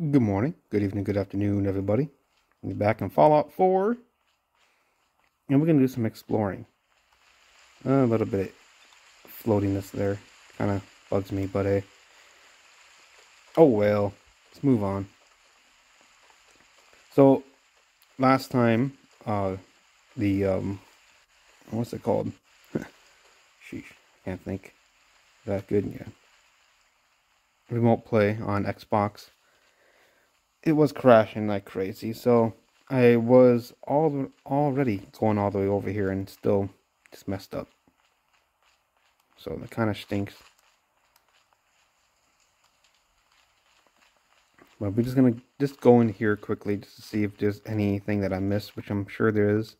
Good morning, good evening, good afternoon, everybody. We're back in Fallout 4. And we're going to do some exploring. Uh, a little bit of floatiness there. Kind of bugs me, but hey. Oh well. Let's move on. So, last time, uh, the, um, what's it called? Sheesh, can't think. That good, yeah. Remote play on Xbox it was crashing like crazy. So I was all already going all the way over here and still just messed up. So that kind of stinks. But we're just gonna just go in here quickly just to see if there's anything that I missed, which I'm sure there is,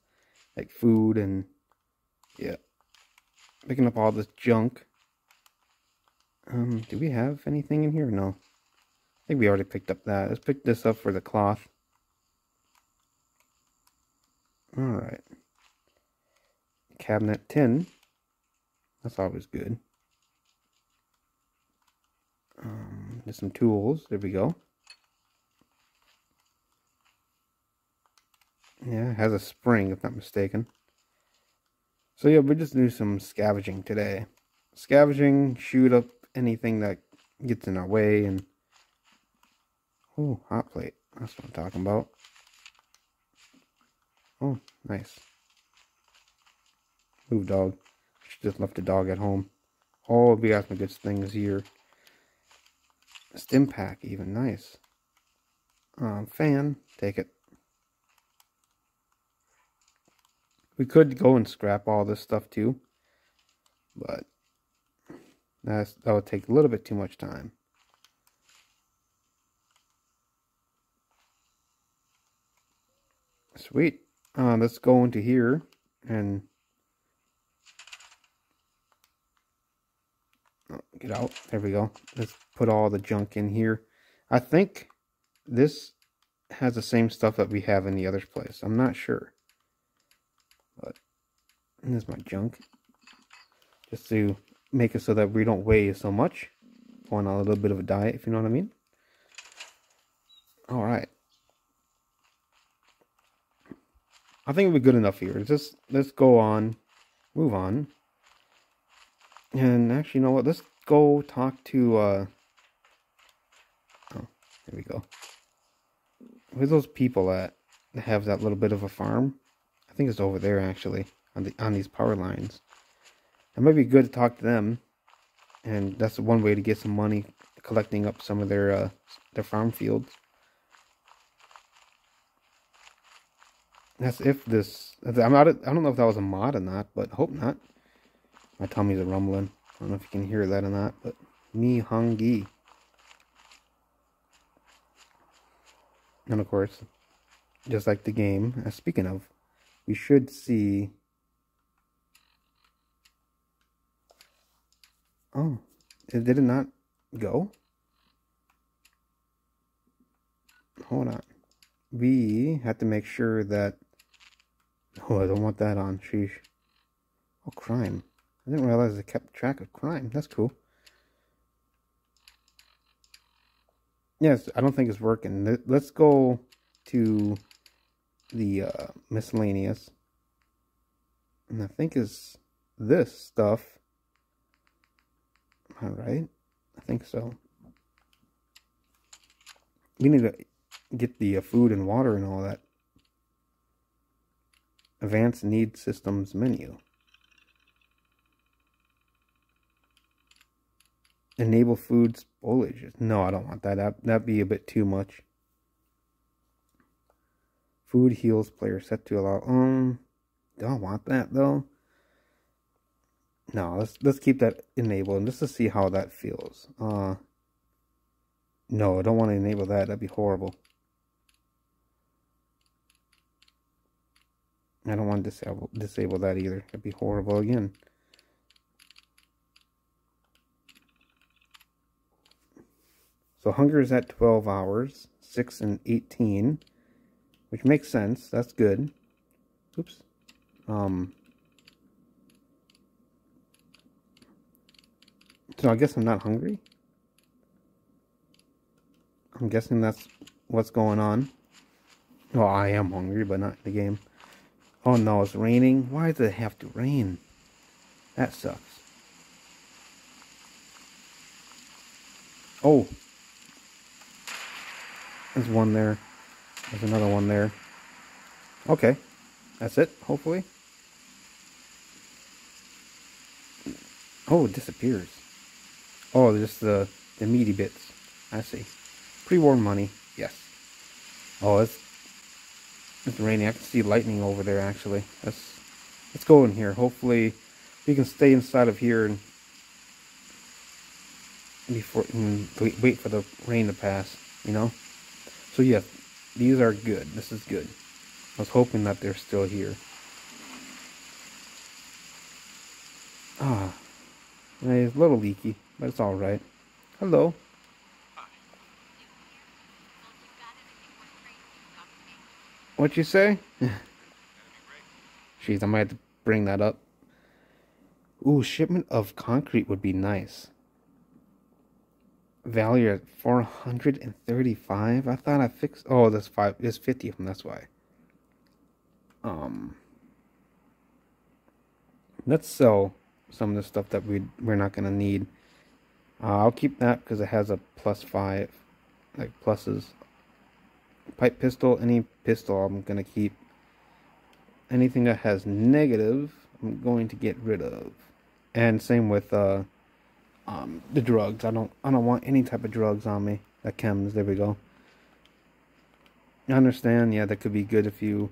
like food and yeah, picking up all this junk. Um, do we have anything in here? No think we already picked up that. Let's pick this up for the cloth. Alright. Cabinet tin. That's always good. Um, there's some tools. There we go. Yeah, it has a spring, if not mistaken. So yeah, we just do some scavenging today. Scavenging, shoot up anything that gets in our way, and Oh, hot plate. That's what I'm talking about. Oh, nice. Move dog. She just left the dog at home. Oh, we got some good things here. Stimpak, even nice. Um, fan, take it. We could go and scrap all this stuff too, but that's that would take a little bit too much time. Sweet. Uh, let's go into here and oh, get out. There we go. Let's put all the junk in here. I think this has the same stuff that we have in the other place. I'm not sure. But there's my junk. Just to make it so that we don't weigh so much. On a little bit of a diet, if you know what I mean. Alright. I think we're good enough here. Just let's go on, move on. And actually, you know what? Let's go talk to. uh Oh, there we go. Where's those people at? That have that little bit of a farm. I think it's over there actually on the on these power lines. It might be good to talk to them, and that's one way to get some money collecting up some of their uh, their farm fields. That's if this. I'm not. I don't know if that was a mod or not, but hope not. My tummy's a rumbling. I don't know if you can hear that or not, but me hungry. And of course, just like the game. Uh, speaking of, we should see. Oh, did it not go? Hold on. We have to make sure that Oh, I don't want that on. Sheesh. Oh, crime. I didn't realize they kept track of crime. That's cool. Yes, I don't think it's working. Let's go to the uh, miscellaneous. And I think is this stuff. All right. I think so. We need to get the uh, food and water and all that Advanced Need Systems menu. Enable food foliage. No, I don't want that. that. That'd be a bit too much. Food heals player set to allow. Um, don't want that though. No, let's let's keep that enabled and just to see how that feels. Uh, no, I don't want to enable that. That'd be horrible. I don't want to disable, disable that either. It'd be horrible again. So hunger is at 12 hours, 6 and 18, which makes sense. That's good. Oops. Um, so I guess I'm not hungry. I'm guessing that's what's going on. Well, I am hungry, but not the game. Oh no, it's raining. Why does it have to rain? That sucks. Oh. There's one there. There's another one there. Okay. That's it, hopefully. Oh, it disappears. Oh, just the, the meaty bits. I see. Pre-war money. Yes. Oh, it's, it's raining. I can see lightning over there, actually. Let's, let's go in here. Hopefully, we can stay inside of here and before and wait, for the rain to pass, you know? So, yeah, these are good. This is good. I was hoping that they're still here. Ah, it's a little leaky, but it's alright. Hello. What you say? Jeez, I might have to bring that up. Ooh, shipment of concrete would be nice. Value at 435? I thought I fixed... Oh, that's five. There's 50 of them, that's why. Um... Let's sell some of the stuff that we, we're not to need. Uh, I'll keep that because it has a plus 5. Like, pluses pipe pistol, any pistol I'm going to keep. Anything that has negative, I'm going to get rid of. And same with uh, um, the drugs. I don't I don't want any type of drugs on me. That chems, there we go. I understand, yeah, that could be good if you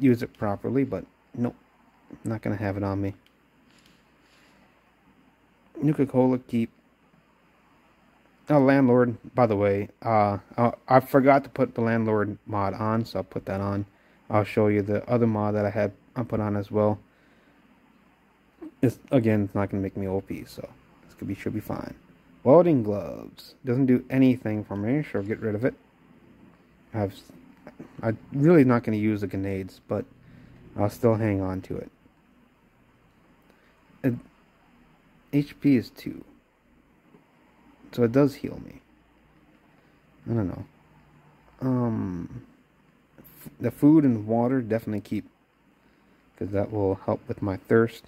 use it properly, but nope. Not going to have it on me. Nuka-Cola keep Oh, landlord, by the way, uh, uh, I forgot to put the landlord mod on, so I'll put that on. I'll show you the other mod that I had I put on as well. It's again, it's not gonna make me OP, so this could be should be fine. Welding gloves doesn't do anything for me. Sure, get rid of it. I've I'm really not gonna use the grenades, but I'll still hang on to it. it HP is two. So it does heal me. I don't know. Um, the food and water definitely keep because that will help with my thirst.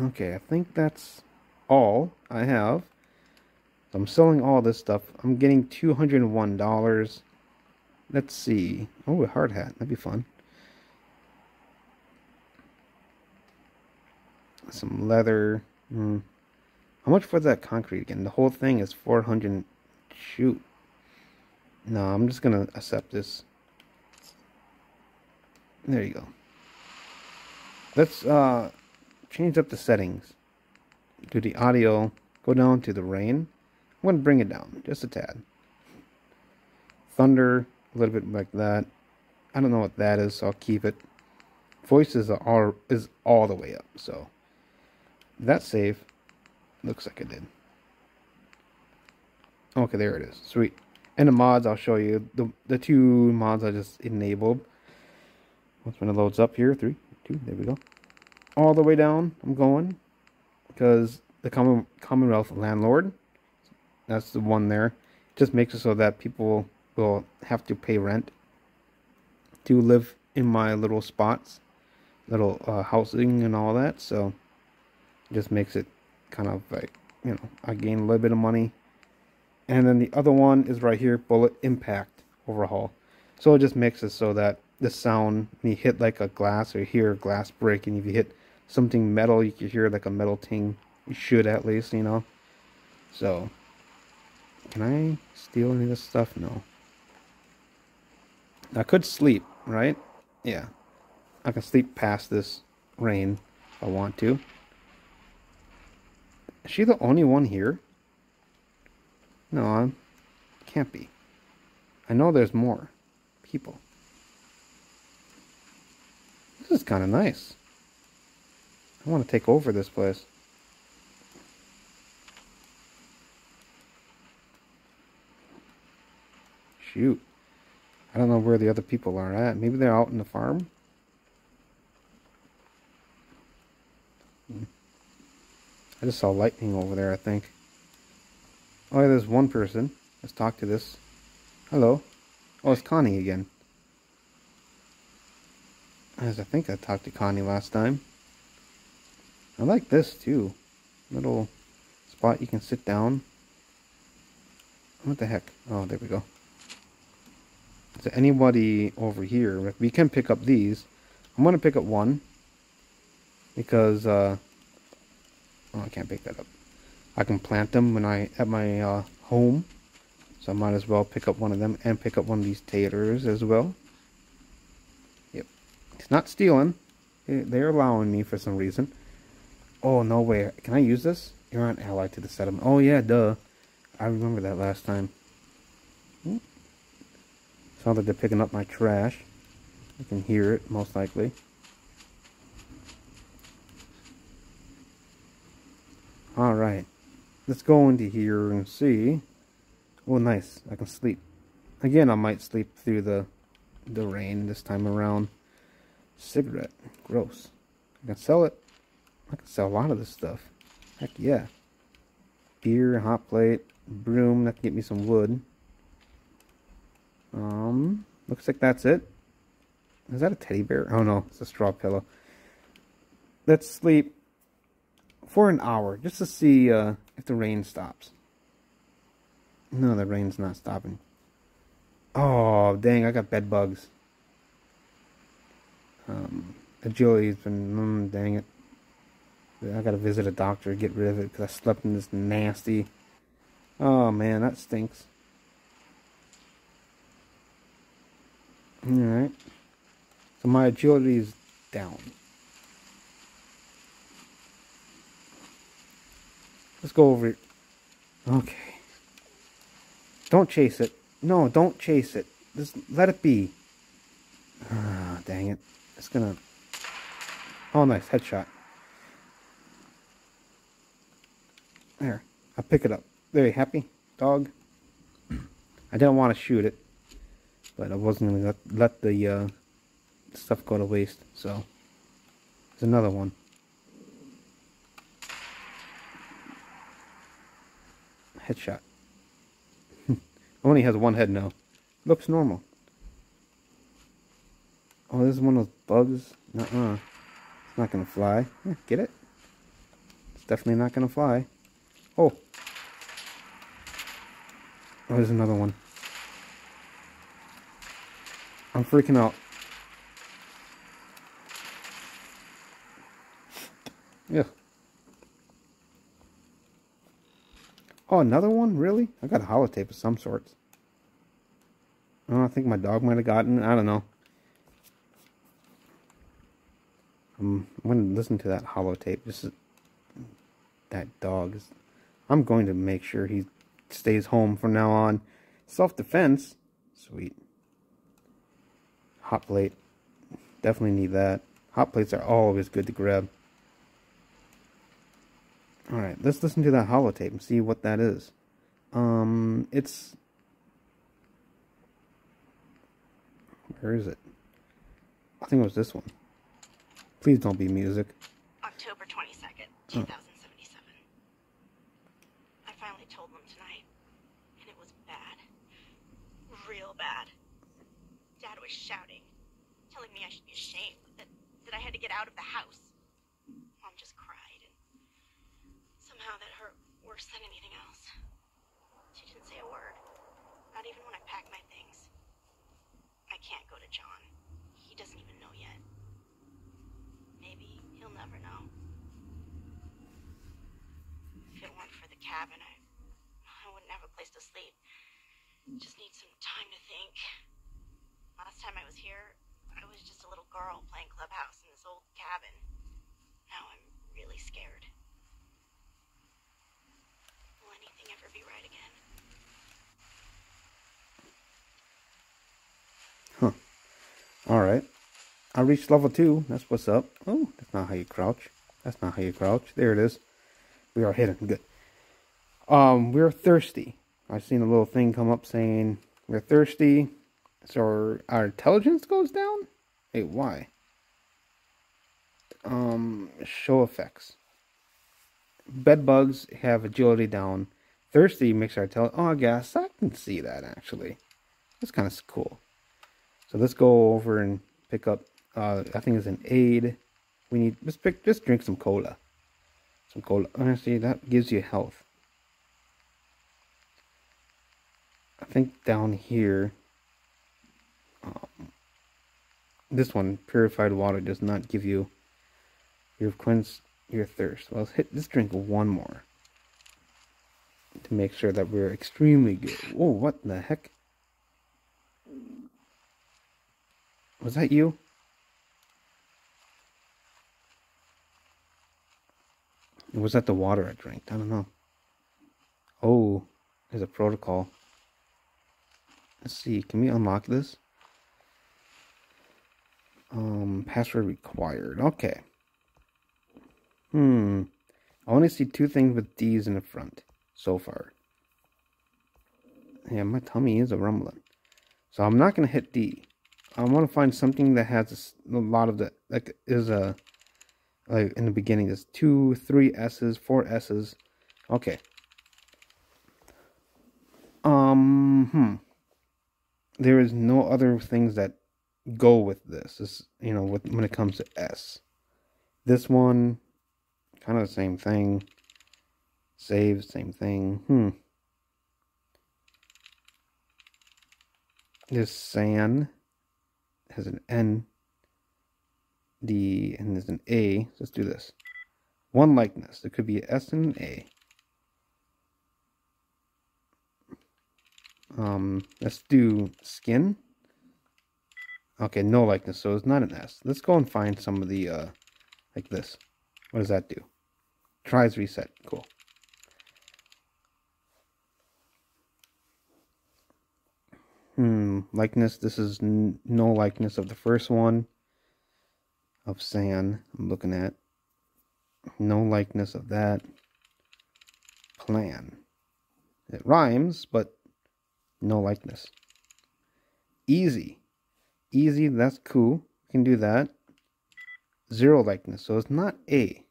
Okay, I think that's all I have. So I'm selling all this stuff. I'm getting $201. Let's see. Oh, a hard hat. That'd be fun. Some leather. Mm. How much was that concrete again? The whole thing is 400. Shoot. No, I'm just going to accept this. There you go. Let's uh, change up the settings. Do the audio. Go down to the rain. I'm going to bring it down just a tad. Thunder, a little bit like that. I don't know what that is, so I'll keep it. Voices are all, is all the way up, so that save? Looks like it did. Okay, there it is. Sweet. And the mods, I'll show you. The, the two mods I just enabled. Once when it loads up here, three, two, there we go. All the way down, I'm going. Because the Common, Commonwealth Landlord, that's the one there. Just makes it so that people will have to pay rent to live in my little spots. Little uh, housing and all that, so just makes it kind of like, you know, I gain a little bit of money. And then the other one is right here, bullet impact overhaul. So it just makes it so that the sound, when you hit like a glass or you hear a glass break, and if you hit something metal, you can hear like a metal ting. You should at least, you know. So, can I steal any of this stuff? No. I could sleep, right? Yeah. I can sleep past this rain if I want to. Is she the only one here? No, I can't be. I know there's more people. This is kind of nice. I want to take over this place. Shoot. I don't know where the other people are at. Maybe they're out in the farm? I just saw lightning over there, I think. Oh, yeah, there's one person. Let's talk to this. Hello. Oh, it's Connie again. As I think I talked to Connie last time. I like this, too. Little spot you can sit down. What the heck? Oh, there we go. Is there anybody over here? We can pick up these. I'm going to pick up one. Because, uh... Oh, I can't pick that up. I can plant them when I at my uh, home. So I might as well pick up one of them and pick up one of these taters as well. Yep. It's not stealing. They're allowing me for some reason. Oh, no way. Can I use this? You're an ally to the settlement. Oh, yeah, duh. I remember that last time. Hmm. Sounds like they're picking up my trash. I can hear it, most likely. Alright. Let's go into here and see. Oh, nice. I can sleep. Again, I might sleep through the the rain this time around. Cigarette. Gross. I can sell it. I can sell a lot of this stuff. Heck yeah. Beer, hot plate, broom. That can get me some wood. Um, looks like that's it. Is that a teddy bear? Oh no, it's a straw pillow. Let's sleep for an hour just to see uh, if the rain stops. No, the rain's not stopping. Oh, dang, I got bed bugs. Um, agility's been, mm, dang it. I gotta visit a doctor to get rid of it because I slept in this nasty. Oh man, that stinks. Alright. So my agility is down. Let's go over it. Okay. Don't chase it. No, don't chase it. Just let it be. Ah, dang it. It's gonna... Oh, nice. Headshot. There. I'll pick it up. There, you happy, dog? I didn't want to shoot it. But I wasn't to let, let the uh, stuff go to waste. So, there's another one. Headshot. Only has one head now. Looks normal. Oh, this is one of those bugs. Nuh-uh. It's not gonna fly. Yeah, get it? It's definitely not gonna fly. Oh. Oh, there's another one. I'm freaking out. Yeah. Oh, another one? Really? I got a holotape of some sorts. Oh, I think my dog might have gotten it. I don't know. I'm, I'm going to listen to that holotape. Just that dog is. I'm going to make sure he stays home from now on. Self-defense. Sweet. Hot plate. Definitely need that. Hot plates are always good to grab. Alright, let's listen to that holotape and see what that is. Um, it's... Where is it? I think it was this one. Please don't be music. October 22nd, 2077. I finally told them tonight, and it was bad. Real bad. Dad was shouting, telling me I should be ashamed, that, that I had to get out of the house. Somehow that hurt worse than anything else. She didn't say a word. Not even when I packed my things. I can't go to John. He doesn't even know yet. Maybe he'll never know. If it weren't for the cabin, I, I wouldn't have a place to sleep. Just need some time to think. Last time I was here, I was just a little girl playing clubhouse in this old cabin. Now I'm really scared. ever be right again. Huh. Alright. I reached level 2. That's what's up. Oh, that's not how you crouch. That's not how you crouch. There it is. We are hidden. Good. Um, we're thirsty. I've seen a little thing come up saying we're thirsty. So our intelligence goes down? Hey, why? Um, show effects. bed bugs have agility down. Thirsty makes our tail. Oh, gas. I can see that actually. That's kind of cool. So let's go over and pick up. Uh, I think it's an aid. We need. Let's pick. Just drink some cola. Some cola. Honestly, that gives you health. I think down here. Um, this one, purified water, does not give you. You've quenched your thirst. Well, let's hit. Let's drink one more to make sure that we're extremely good. Oh, what the heck? Was that you? Or was that the water I drank? I don't know. Oh, there's a protocol. Let's see, can we unlock this? Um, password required. Okay. Hmm. I only see two things with D's in the front so far. Yeah, my tummy is a rumbling. So I'm not going to hit D. I want to find something that has a, lot of the, like, is a, like, in the beginning, there's two, three S's, four S's. Okay. Um, hmm. There is no other things that go with this. This, you know, with, when it comes to S. This one, kind of the same thing. Save, same thing. Hmm. This sand has an N, D, and there's an A. Let's do this. One likeness. There could be an S and an A. Um, let's do skin. Okay, no likeness, so it's not an S. Let's go and find some of the, uh, like this. What does that do? Tries reset. Cool. Hmm, likeness. This is no likeness of the first one. Of sand, I'm looking at. No likeness of that. Plan. It rhymes, but no likeness. Easy. Easy, that's cool. We can do that. Zero likeness, so it's not A.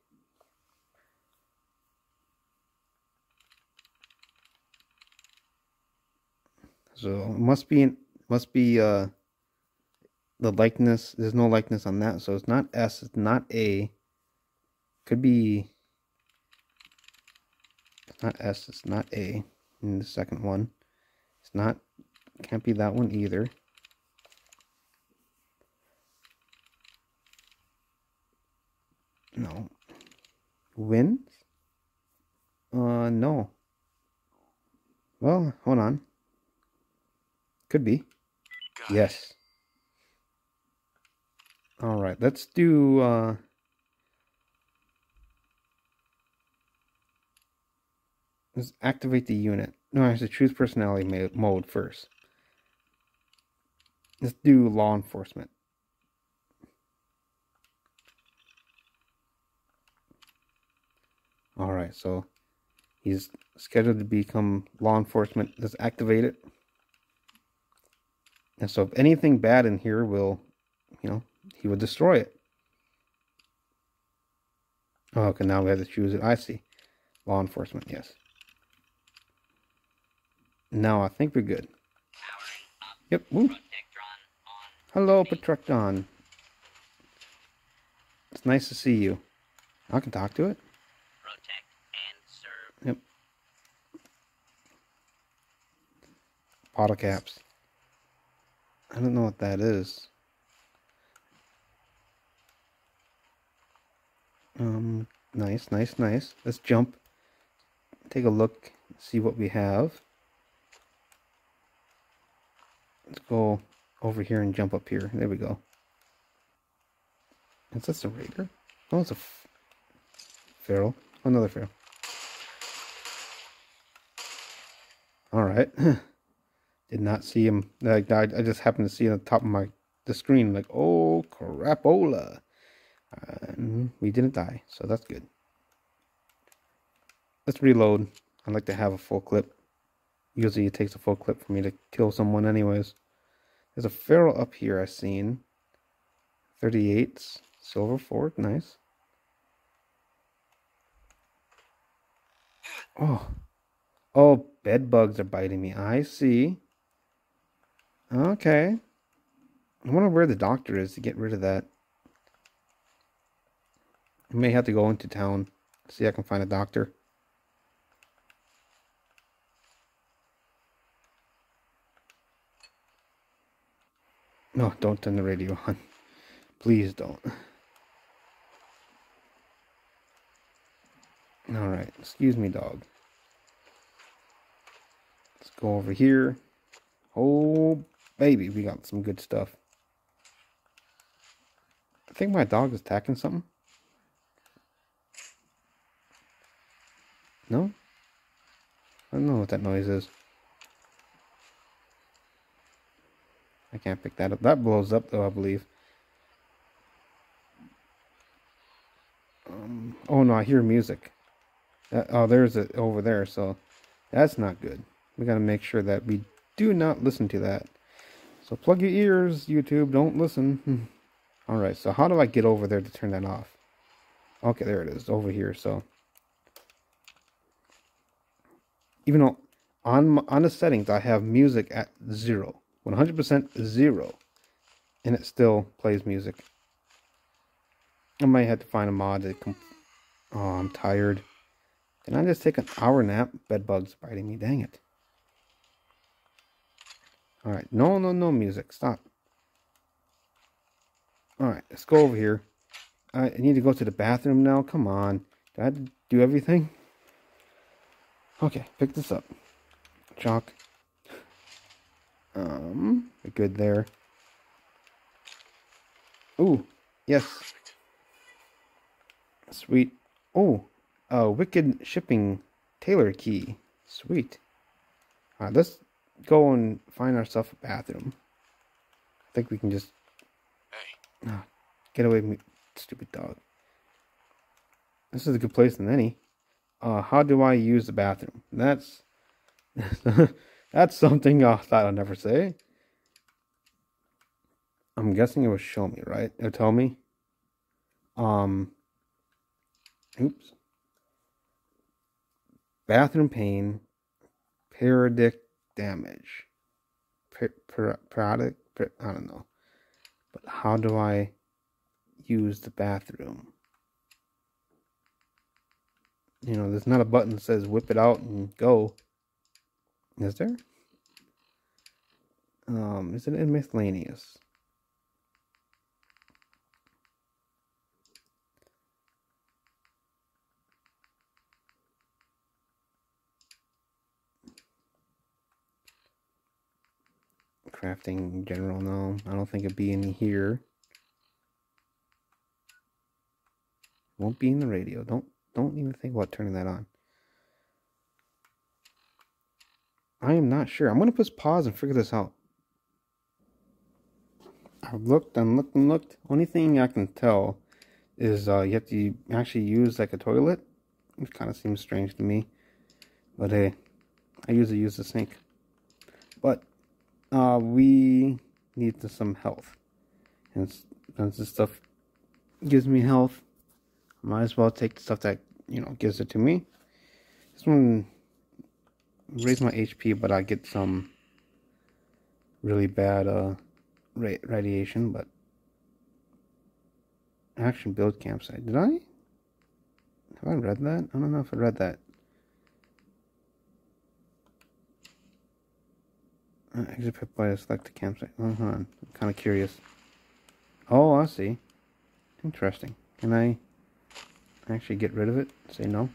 So must be must be uh the likeness. There's no likeness on that, so it's not S. It's not A. Could be. It's not S. It's not A. In the second one, it's not. Can't be that one either. No. Wins? Uh, no. Well, hold on. Could be. Got yes. All right, let's do. Uh, let's activate the unit. No, I have to choose personality mode first. Let's do law enforcement. All right, so he's scheduled to become law enforcement. Let's activate it. And so if anything bad in here will, you know, he would destroy it. Oh, okay, now we have to choose it. I see. Law enforcement, yes. Now I think we're good. Yep, woo. Hello, Protectron. It's nice to see you. I can talk to it. Yep. Bottle caps. I don't know what that is. Um, nice, nice, nice. Let's jump. Take a look, see what we have. Let's go over here and jump up here. There we go. Is this a raider? Oh, it's a feral. Another feral. Alright. Did not see him. Like I, I just happened to see on the top of my the screen. Like, oh crapola. We didn't die, so that's good. Let's reload. I like to have a full clip. Usually it takes a full clip for me to kill someone anyways. There's a feral up here i seen. 38. Silver Fort, nice. Oh. Oh, bed bugs are biting me. I see. Okay. I wonder where the doctor is to get rid of that. I may have to go into town. See if I can find a doctor. No, don't turn the radio on. Please don't. Alright, excuse me, dog. Let's go over here. Oh, baby, we got some good stuff. I think my dog is attacking something. No? I don't know what that noise is. I can't pick that up. That blows up though, I believe. Um, oh no, I hear music. That, oh, there's it over there, so that's not good. We gotta make sure that we do not listen to that. So plug your ears, YouTube. Don't listen. Alright, so how do I get over there to turn that off? Okay, there it is, over here, so. Even though on, on the settings I have music at zero. 100% zero. And it still plays music. I might have to find a mod that... oh, I'm tired. Can I just take an hour nap? Bedbugs biting me. Dang it. Alright. No, no, no music. Stop. Alright. Let's go over here. I need to go to the bathroom now. Come on. Did I do everything? Okay. Pick this up. Chalk. Um, good there. Oh, yes. Sweet. Oh, a wicked shipping tailor key. Sweet. Alright, let's go and find ourselves a bathroom. I think we can just... Hey. Oh, get away me, stupid dog. This is a good place than any. Uh, how do I use the bathroom? That's... That's something I thought I'd never say. I'm guessing it would show me, right? It'll tell me. Um. Oops. Bathroom pain. Periodic damage. Per, I don't know. But how do I use the bathroom? You know, there's not a button that says whip it out and go. Is there? Um, is it in miscellaneous? Crafting in general, no. I don't think it'd be in here. Won't be in the radio. Don't don't even think about turning that on. I am not sure. I'm going to press pause and figure this out. I've looked and looked and looked. Only thing I can tell is uh, you have to actually use like a toilet. It kind of seems strange to me. But hey, I usually use the sink. But uh, we need some health. And since this stuff gives me health, I might as well take the stuff that, you know, gives it to me. This one raise my HP, but I get some really bad uh, radiation, but action build campsite. Did I? Have I read that? I don't know if I read that. Uh, exit Pip-Boy select the campsite. Uh huh. I'm kind of curious. Oh, I see. Interesting. Can I actually get rid of it? Say no.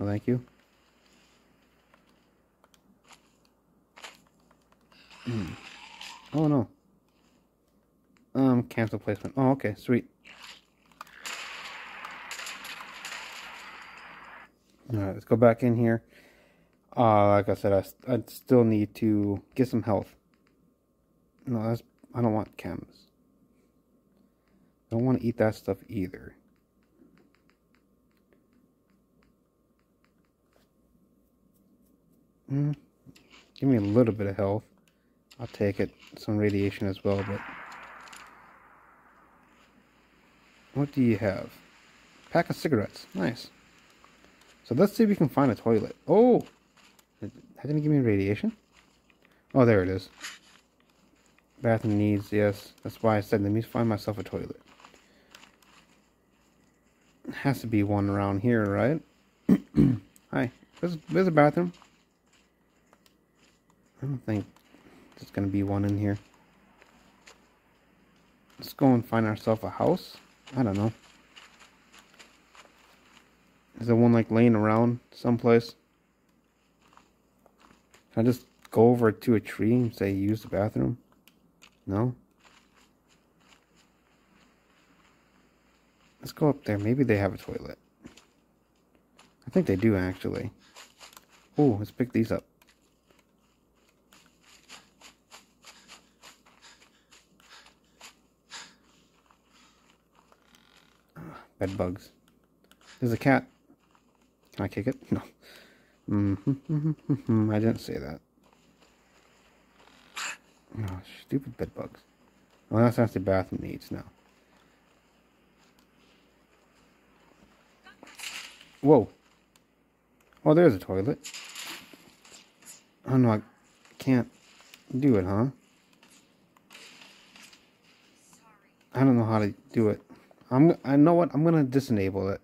Oh, thank you. Mm. Oh no. Um, cancel placement. Oh, okay, sweet. Alright, let's go back in here. Uh, like I said, I, I still need to get some health. No, that's, I don't want chems. I don't want to eat that stuff either. Mm, give me a little bit of health. I'll take it. Some radiation as well, but... What do you have? Pack of cigarettes. Nice. So let's see if we can find a toilet. Oh! That didn't give me radiation? Oh, there it is. Bathroom needs, yes. That's why I said let me find myself a toilet. Has to be one around here, right? Hi. There's, there's a bathroom. I don't think there's going to be one in here. Let's go and find ourselves a house. I don't know. Is there one like laying around someplace? Can I just go over to a tree and say use the bathroom? No? Let's go up there. Maybe they have a toilet. I think they do actually. Oh, let's pick these up. Ah, bed bugs. There's a cat. Can I kick it? No. Mm -hmm, I didn't say that. Oh, stupid bed bugs. Well, that's not the bathroom needs now. Whoa. Oh, there's a toilet. Oh, no, I can't do it, huh? I don't know how to do it. I'm. I know what. I'm gonna disable it.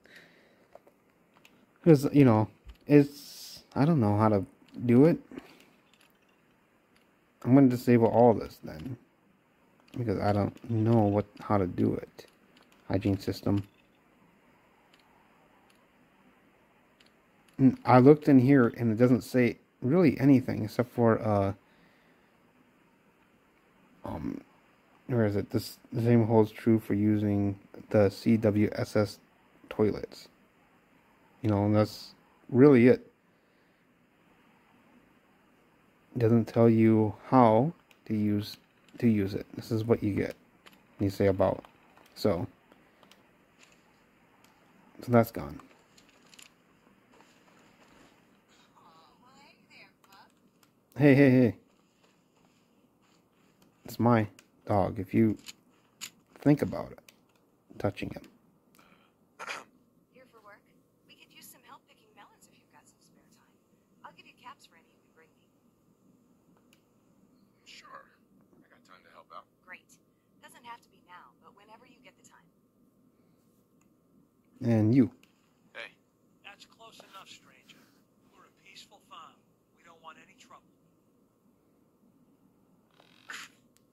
Because you know, it's. I don't know how to do it. I'm gonna disable all this then, because I don't know what how to do it. Hygiene system. I looked in here and it doesn't say really anything except for uh um where is it? This the same holds true for using the CWSS toilets. You know, and that's really it. it. Doesn't tell you how to use to use it. This is what you get. You say about. So so that's gone. Hey, hey, hey. It's my dog. If you think about it, touching him. Here for work? We could use some help picking melons if you've got some spare time. I'll give you caps for any you can bring me. Sure. I got time to help out. Great. Doesn't have to be now, but whenever you get the time. And you. Hey, That's close enough, stranger. We're a peaceful farm. We don't want any trouble.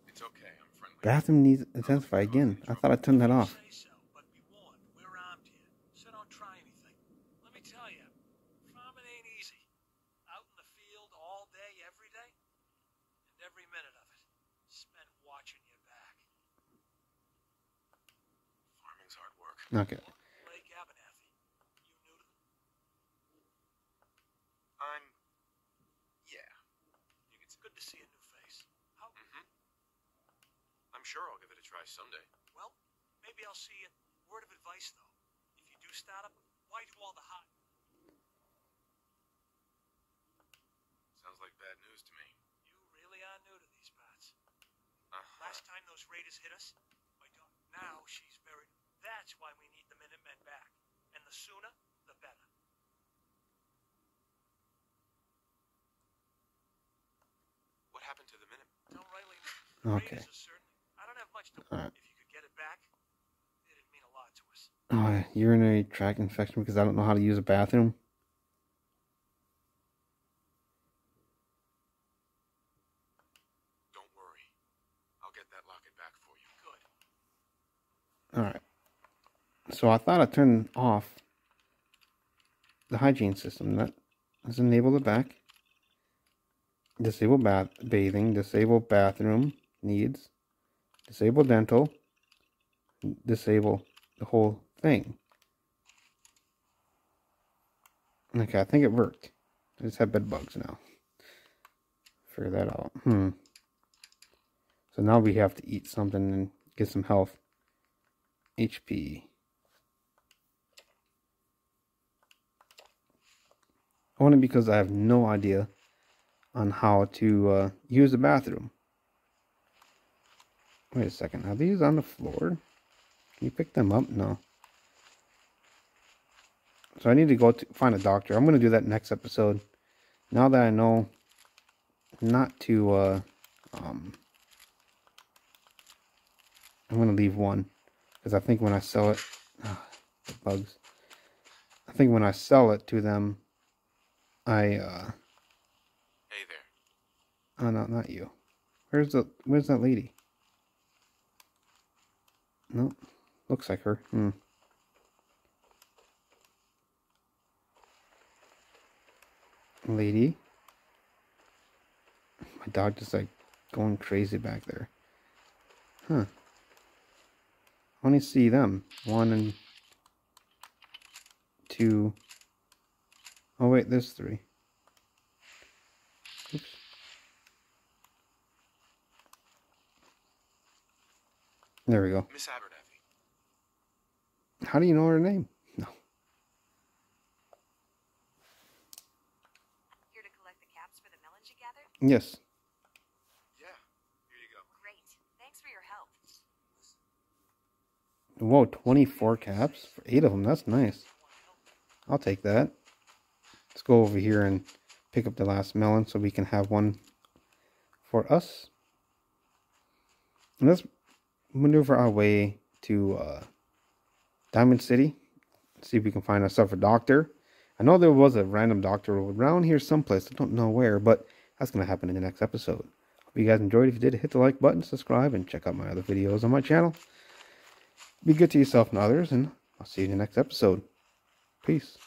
it's okay. I'm friendly. Bathroom needs intensify again. I thought I turned that off. Say so, but be warned, we're armed here, so don't try anything. Let me tell you, farming ain't easy. Out in the field all day, every day, and every minute of it spent watching your back. Farming's hard work. Okay. Blake Abernathy, you new to them? I'm. Yeah. It's good to see a new face. How? Mm-hmm. I'm sure I'll give it a try someday. Well, maybe I'll see you. Word advice, though. If you do start up, why do all the hot? Sounds like bad news to me. You really are new to these parts. Uh-huh. Last time those raiders hit us, my daughter. Now she's buried. That's why we need the Minutemen back. And the sooner, the better. What happened to the minute? Don't rightly know. Okay. Raiders are certain. I don't have much to. Alright. If you could get it back, it'd mean a Oh, urinary tract infection because I don't know how to use a bathroom. Don't worry. I'll get that locket back for you. Good. Alright. So I thought I turned off the hygiene system. That let's enable the back. Disable bath bathing, disable bathroom needs, disable dental, disable the whole thing. Okay, I think it worked. I just have bed bugs now. Figure that out. Hmm. So now we have to eat something and get some health. HP. Only because I have no idea on how to uh, use the bathroom. Wait a second. Are these on the floor? Can you pick them up? No. So I need to go to find a doctor. I'm gonna do that next episode. Now that I know not to uh um I'm gonna leave one because I think when I sell it the bugs. I think when I sell it to them I uh Hey there. oh no not you. Where's the where's that lady? Nope. Looks like her. Hmm. Lady. My dog just like going crazy back there. Huh. I only see them. One and two. Oh wait, there's three. Oops. There we go. Miss Abernathy. How do you know her name? No. Here to collect the caps for the melons you gathered? Yes. Yeah, here you go. Great. Thanks for your help. Whoa, 24 caps for eight of them. That's nice. I'll take that. Let's go over here and pick up the last melon so we can have one for us. And let's maneuver our way to uh, Diamond City. See if we can find ourselves a doctor. I know there was a random doctor around here someplace. I don't know where, but that's going to happen in the next episode. Hope you guys enjoyed. If you did, hit the like button, subscribe, and check out my other videos on my channel. Be good to yourself and others, and I'll see you in the next episode. Peace.